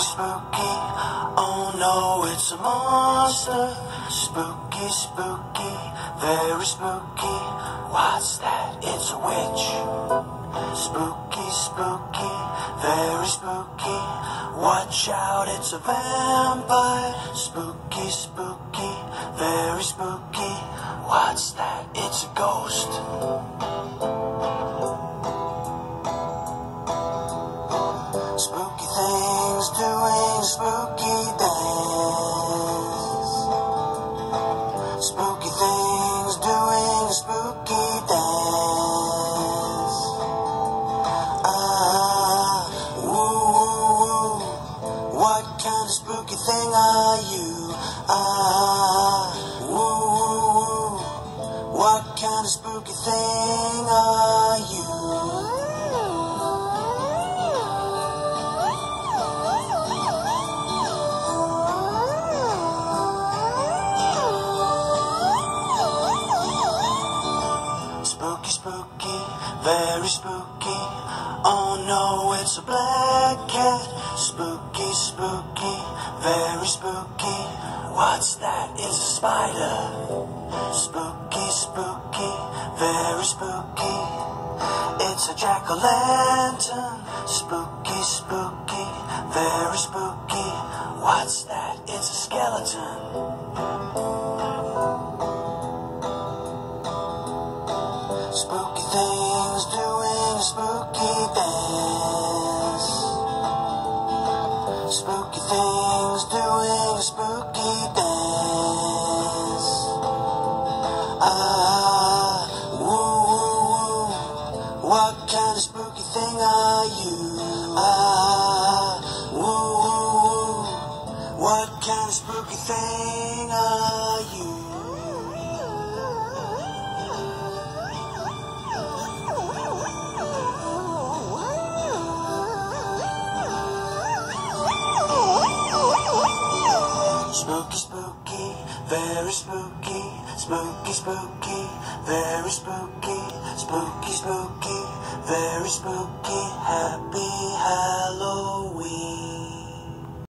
spooky. Oh no, it's a monster. Spooky, spooky, very spooky. What's that? It's a witch. Spooky, spooky, very spooky. Watch out, it's a vampire. Spooky, spooky, very spooky. What's that? It's a ghost. Spooky things doing spooky things. Ah, woo, woo, woo. What kind of spooky thing are you? Ah, woo, woo, woo. What kind of spooky thing are you? Very spooky. Oh no, it's a black cat. Spooky, spooky, very spooky. What's that? It's a spider. Spooky, spooky, very spooky. It's a jack o' lantern. Spooky, spooky, very spooky. What's that? It's a skeleton. Spooky things doing spooky things. Ah, woo, woo, woo. What kind of spooky thing are you? Ah, woo, woo, woo. What kind of spooky thing are you? Very spooky, spooky, spooky, very spooky, spooky, spooky, very spooky, happy Halloween.